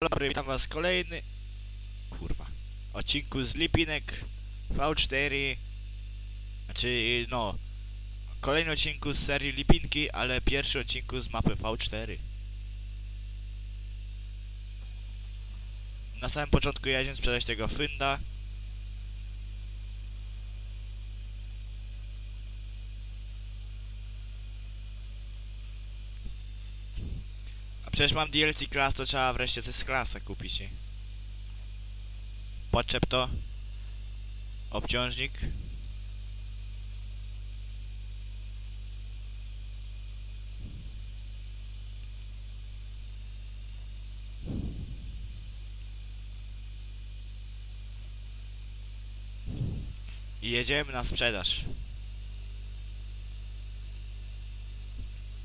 dobry, witam was kolejny... Kurwa. Odcinku z Lipinek V4. Znaczy, no... Kolejny odcinku z serii Lipinki, ale pierwszy odcinku z mapy V4. Na samym początku jedziemy sprzedać tego Fynda. Przecież mam DLC klas, to trzeba wreszcie coś z klasa kupić, nie? Podczep to. Obciążnik. I jedziemy na sprzedaż.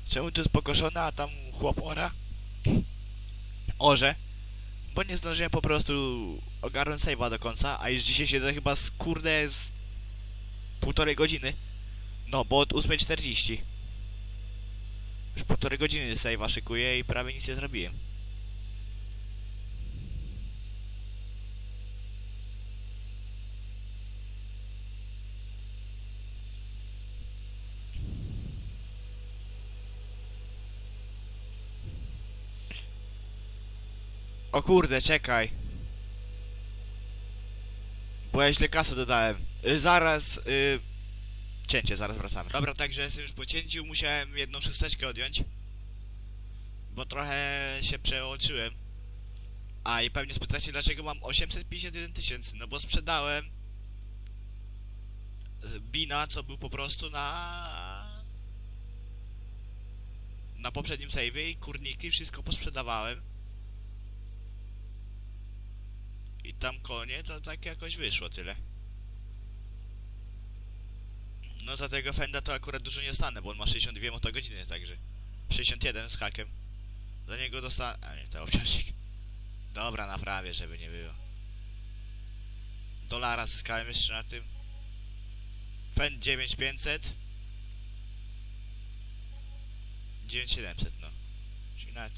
Czemu tu jest pokoszone, a tam chłop ora? Orze. Bo nie zdążyłem po prostu ogarnąć save'a do końca, a już dzisiaj siedzę chyba z kurde z półtorej godziny. No, bo od 8.40. Już półtorej godziny save'a szykuję i prawie nic nie zrobiłem. O kurde, czekaj. Bo ja źle kasę dodałem. Y, zaraz, y... Cięcie, zaraz wracamy. Dobra, także jestem już po cięciu, musiałem jedną szósteczkę odjąć. Bo trochę się przeoczyłem. A i pewnie spytacie, dlaczego mam 851 tysięcy. No bo sprzedałem... y, Bina, co był po prostu na... Na poprzednim save'ie i kurniki, wszystko posprzedawałem. I tam konie, to tak jakoś wyszło tyle. No za tego Fenda to akurat dużo nie stanę, bo on ma 62 motogodziny, także 61 z hakiem. Za niego dostanę... A nie, to obciążnik. Dobra, naprawię, żeby nie było. Dolara zyskałem jeszcze na tym. Fend 9500. 9700, no. Czyli nawet...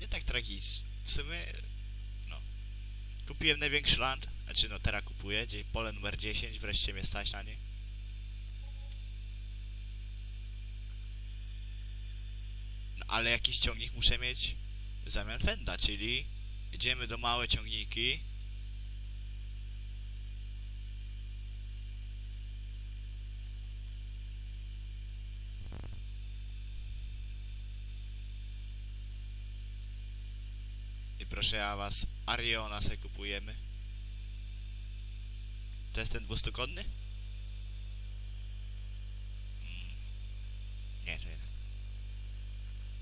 Nie tak tragicznie. W sumie Kupiłem największy land, znaczy no teraz kupuję, gdzie pole numer 10, wreszcie mnie stać na nie. No, ale jakiś ciągnik muszę mieć w zamian fenda, czyli jedziemy do małe ciągniki. Proszę ja was, Ariona sobie kupujemy. To jest ten dwustokonny? Mm. Nie, to jednak.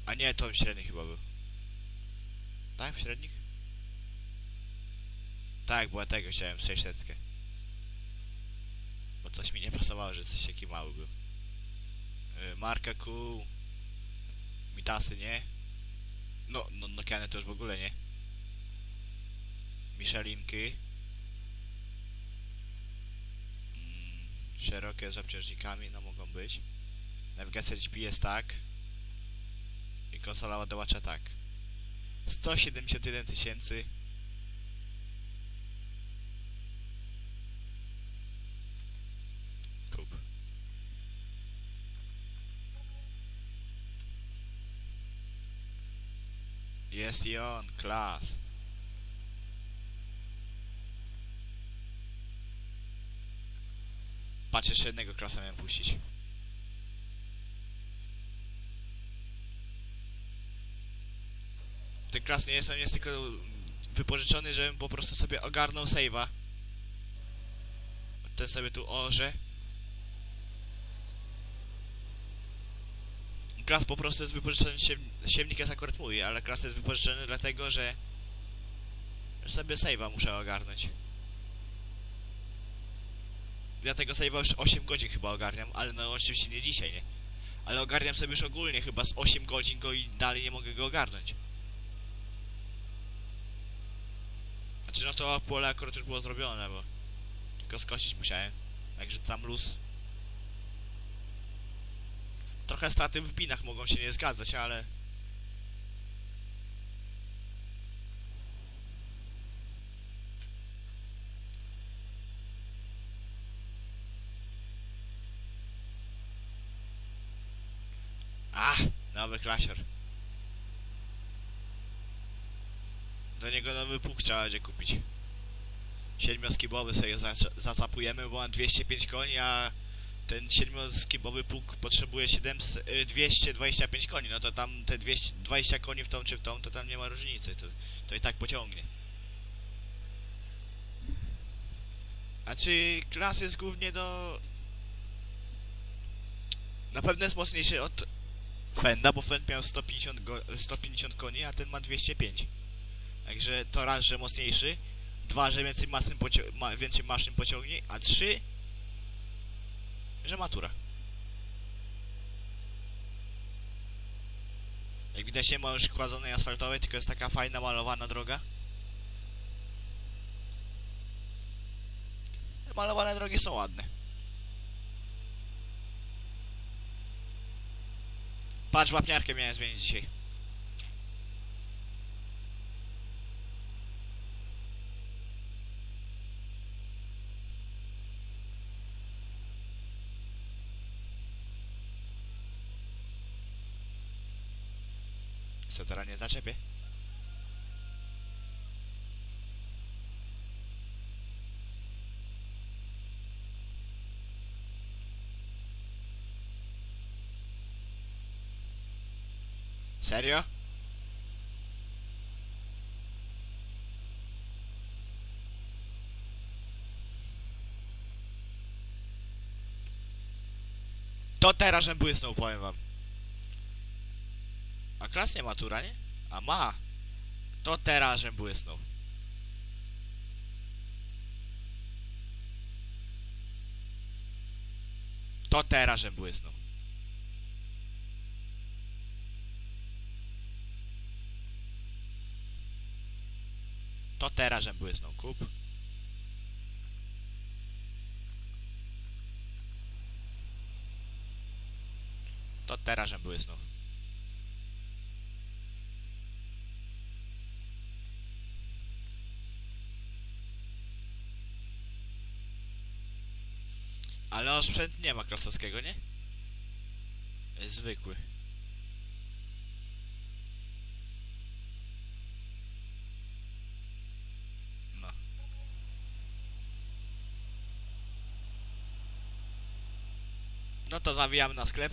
A nie, to średni chyba był. Tak, w średnich? Tak, była tego chciałem, 600. Bo coś mi nie pasowało, że coś taki mały był. Yy, marka Q. Mitasy, nie? No, no, Nokiany to już w ogóle nie. Michelinki. Mm, szerokie z obciążnikami, no mogą być. Nawigacja GPS tak. I konsola ładowacza tak. 171 tysięcy. Kup. Jest i on, klas. Patrz, jeszcze jednego klasa miałem puścić. Ten klas nie jest, on jest tylko wypożyczony, żebym po prostu sobie ogarnął save'a. Ten sobie tu orze. Klas po prostu jest wypożyczony, siem, siemnik jest akurat mój, ale klas jest wypożyczony dlatego, że sobie save'a muszę ogarnąć. Ja tego save'a już 8 godzin chyba ogarniam, ale no oczywiście nie dzisiaj, nie? Ale ogarniam sobie już ogólnie chyba z 8 godzin go i dalej nie mogę go ogarnąć. Znaczy no to pole akurat już było zrobione, bo tylko skosić musiałem. Także tam luz. Trochę staty w binach mogą się nie zgadzać, ale... nowy klasior. Do niego nowy pług trzeba będzie kupić. Siedmioskibowy sobie zac- zacapujemy, bo ma 205 koni, a ten siedmioskibowy pług potrzebuje 700, y, 225 koni. No to tam te 220 koni w tą czy w tą, to tam nie ma różnicy. To, to i tak pociągnie. A czy klas jest głównie do... Na pewno jest mocniejszy od Fenda, bo Fend miał 150, go, 150 koni, a ten ma 205. Także to raz, że mocniejszy, dwa, że więcej, pocio- ma, więcej maszyn pociągnie, a trzy, że matura. Jak widać nie ma już kładzonej asfaltowej, tylko jest taka fajna malowana droga. Malowane drogi są ładne. Patrz, wapniarkę miałem zmienić dzisiaj. Co teraz nie zaczepię? Serio? To teraz, błysnął, powiem wam. A klas nie matura, nie? A ma. To teraz, błysnął. To teraz, błysnął. To teraz, że błysnął. Kup. To teraz, że błysnął. Ale osprzęt nie ma krasowskiego, nie? Zwykły. No to zawijamy na sklep.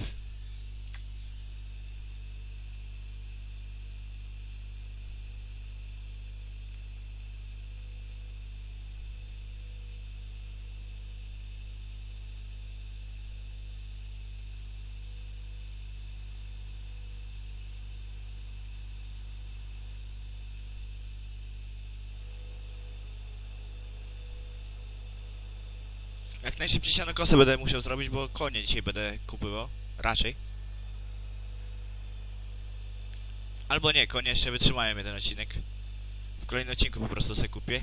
Jak najszybciej sianokosę będę musiał zrobić, bo konie dzisiaj będę kupował. Raczej. Albo nie, konie jeszcze wytrzymają jeden odcinek. W kolejnym odcinku po prostu sobie kupię.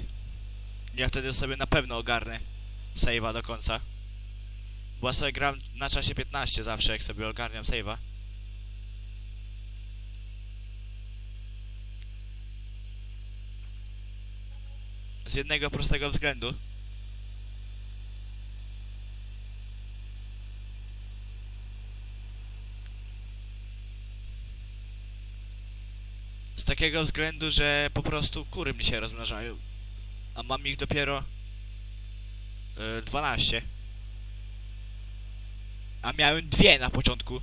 Ja wtedy sobie na pewno ogarnę save'a do końca. Bo ja sobie gram na czasie 15 zawsze, jak sobie ogarniam save'a. Z jednego prostego względu. Takiego względu, że po prostu kury mi się rozmnażają. A mam ich dopiero y, 12. A miałem dwie na początku.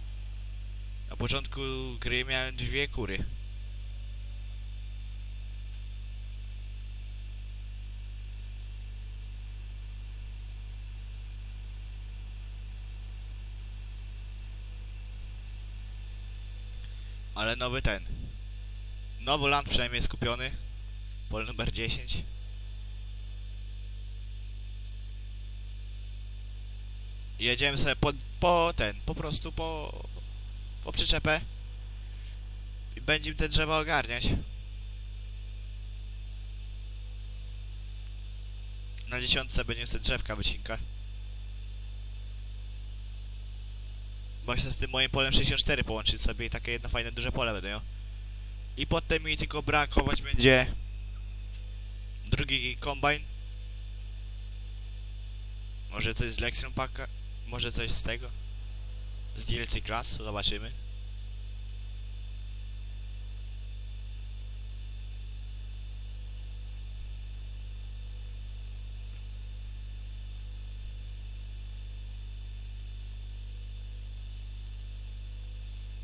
Na początku gry miałem dwie kury. Ale nowy ten. Nowy land przynajmniej jest kupiony. Pole numer 10. Jedziemy sobie po, po ten, po prostu po, po przyczepę. I będziemy te drzewa ogarniać. Na dziesiątce będziemy sobie drzewka wycinka. Bo chcę z tym moim polem 64 połączyć sobie i takie jedno fajne duże pole będę miał. I potem mi tylko brakować będzie drugi kombajn. Może coś z Lexion Packa, może coś z tego. Z DLC Class, zobaczymy.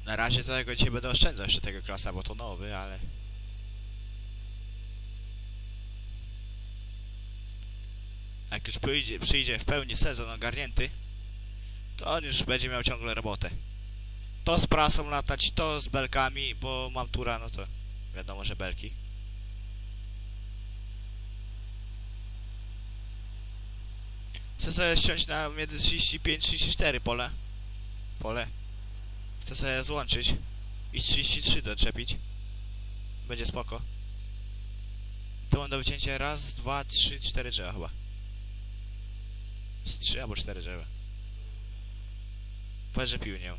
Na razie to tego dzisiaj będę oszczędzał jeszcze tego klasa, bo to nowy, ale... Jak już przyjdzie, przyjdzie w pełni sezon ogarnięty, to on już będzie miał ciągle robotę. To z prasą latać, to z belkami, bo mam tura, no to wiadomo, że belki. Chcę sobie ściąć na między 35-34 pole. Pole. Chcę sobie złączyć i 33 doczepić. Będzie spoko. Tu mam do wycięcia raz, dwa, trzy, cztery drzewa chyba. Z trzy albo cztery drzewa. Powiedz, że piłnię.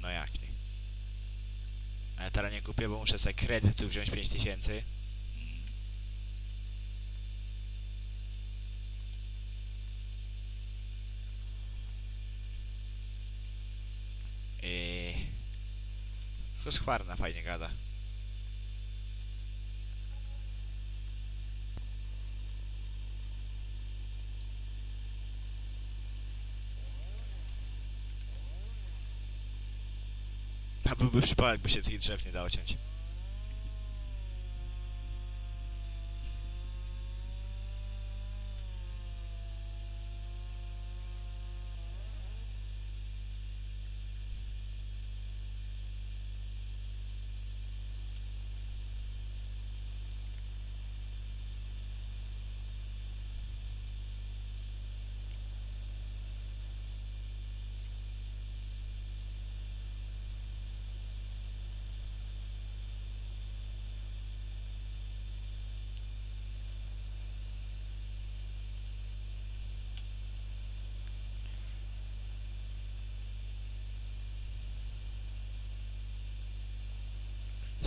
No jak nie. Ale teraz nie kupię, bo muszę sobie kredytu wziąć 5000. Mm. Huskwarna fajnie gada. A byłby przypał, jakby się tych drzew nie dało ciąć.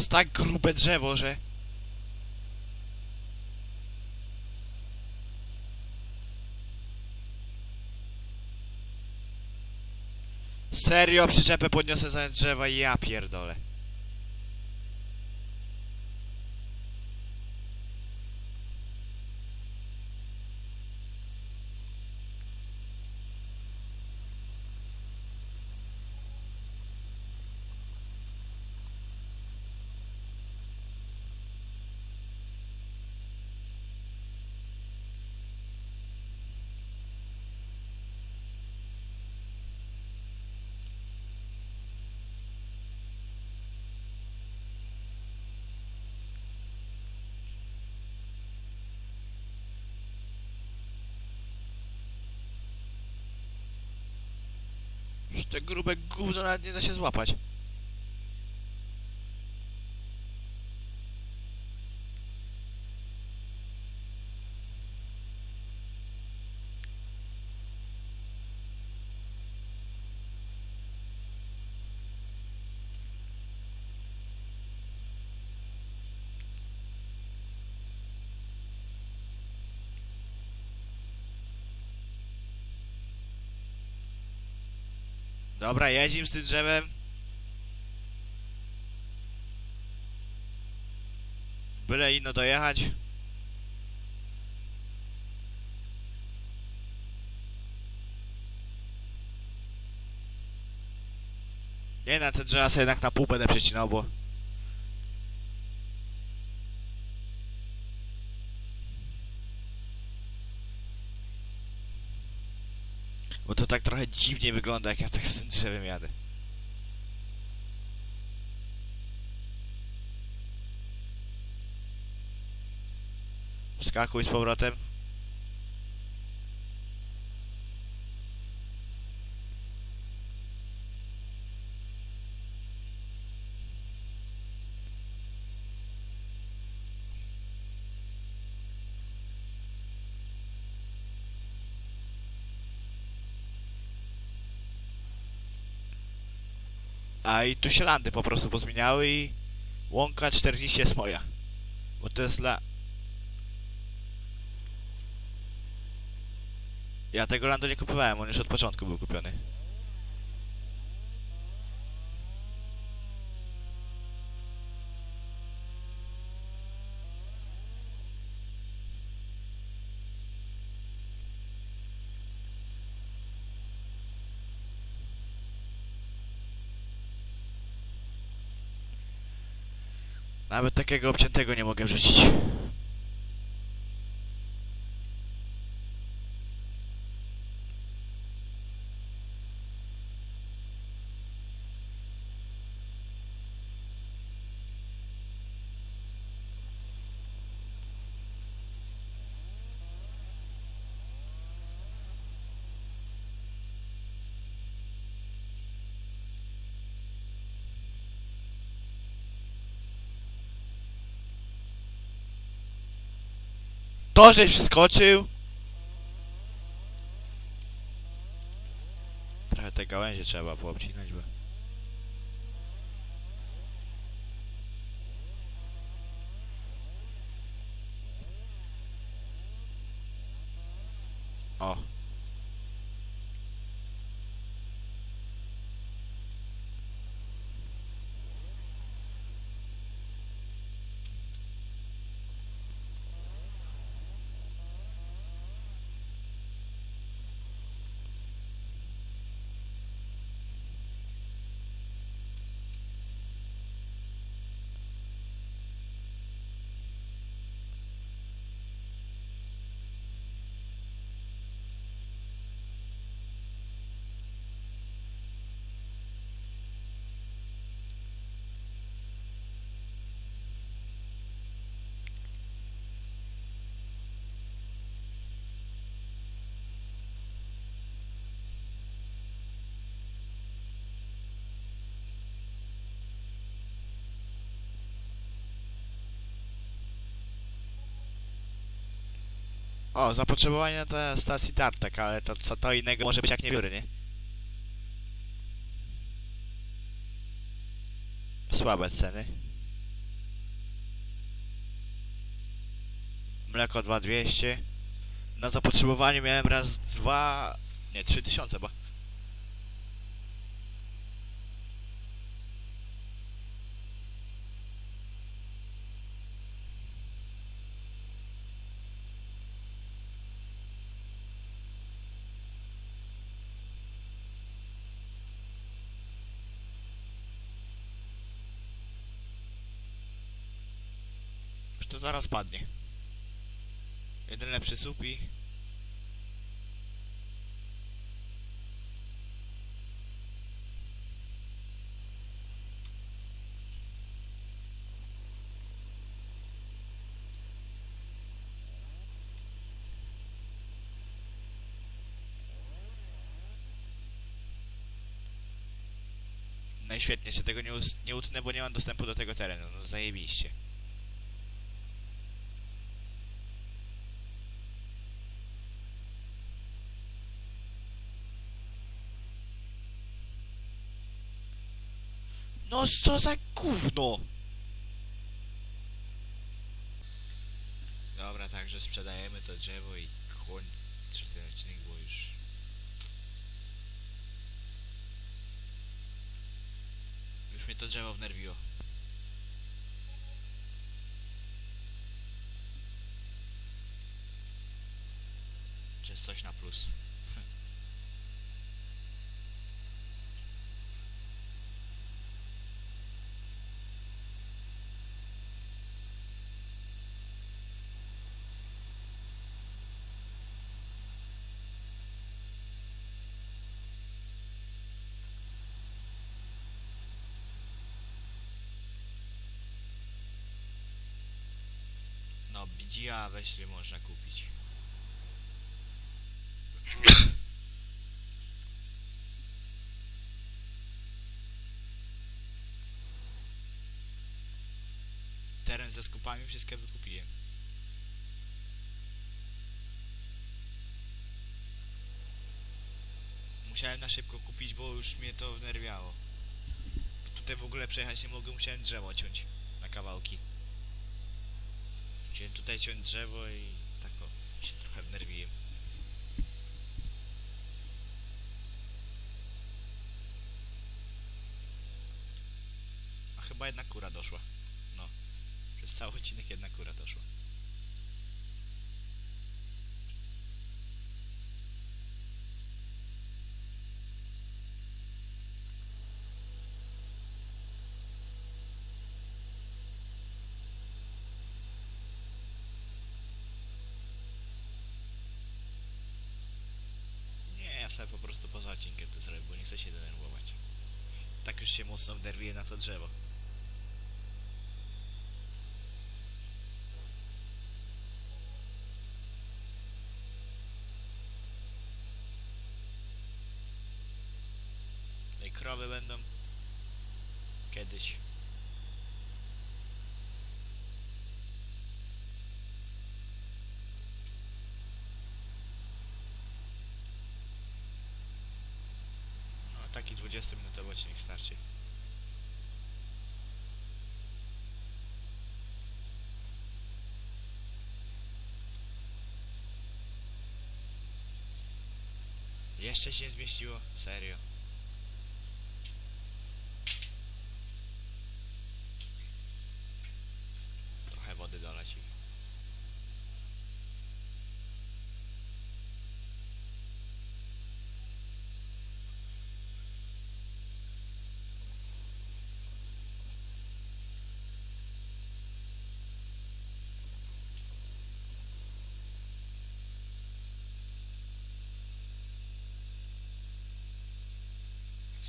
Jest tak grube drzewo, że... Serio, przyczepę podniosę za drzewa i ja pierdolę. Te grube gówno nawet nie da się złapać. Dobra, jedzim z tym drzewem. Byle inno dojechać. Nie na te drzewa sobie jednak na pół będę przecinał, bo... Bo to tak trochę dziwnie wygląda, jak ja tak z tym drzewem jadę. Skakuj z powrotem. A i tu się landy po prostu pozmieniały i łąka 40 jest moja. Bo to jest dla... Ja tego landu nie kupowałem, on już od początku był kupiony. Nawet takiego obciętego nie mogę wrzucić. To, żeś wskoczył. Trochę te gałęzie trzeba poobcinać, bo... O, zapotrzebowanie na te stacji tartak, ale to co to innego może być jak nie biury, nie? Słabe ceny. Mleko 2200. Na zapotrzebowaniu miałem raz dwa... Nie, trzy tysiące, bo... zaraz padnie. Jeden lepszy słup i... No że tego nie, nie utnę, bo nie mam dostępu do tego terenu. No zajebiście. No co za gówno! Dobra, także sprzedajemy to drzewo i kończy ten odcinek, bo już... Już mnie to drzewo wnerwiło. Czy jest coś na plus? No, BGA weź można kupić. Teren ze skupami wszystkie wykupiłem. Musiałem na szybko kupić, bo już mnie to wnerwiało. Tutaj w ogóle przejechać nie mogę, musiałem drzewo ciąć na kawałki. Chciałem tutaj ciąć drzewo i tak o, się trochę wnerwiłem. A chyba jedna kura doszła. No. Przez cały odcinek jedna kura doszła. sobie po prostu poza odcinkiem to zrobię, bo nie chcę się denerwować. Tak już się mocno wderwiję na to drzewo. No i krowy będą kiedyś. No taki 20-minutowy odcinek starczy. Jeszcze się zmieściło? Serio. Trochę wody dolać i...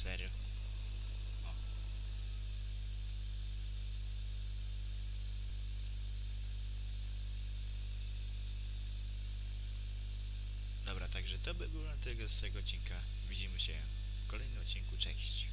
Serio. O. Dobra, także to by było na tyle z tego odcinka. Widzimy się w kolejnym odcinku. Cześć.